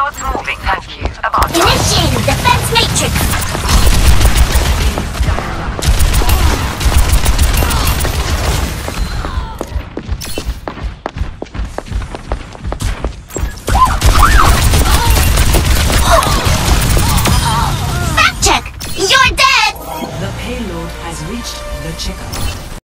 Warlord's moving, thank you. About Initiating defense matrix! Fact check! You're dead! The payload has reached the checkout.